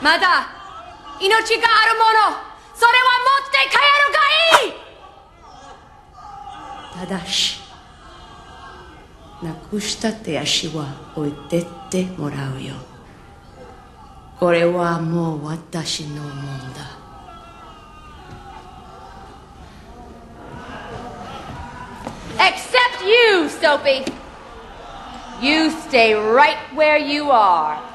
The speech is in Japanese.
まだ命があるものそれは持って帰るがいいただしなくした手足は置いてってもらうよこれはもう私のもんだ Except you, Soapy. You stay right where you are.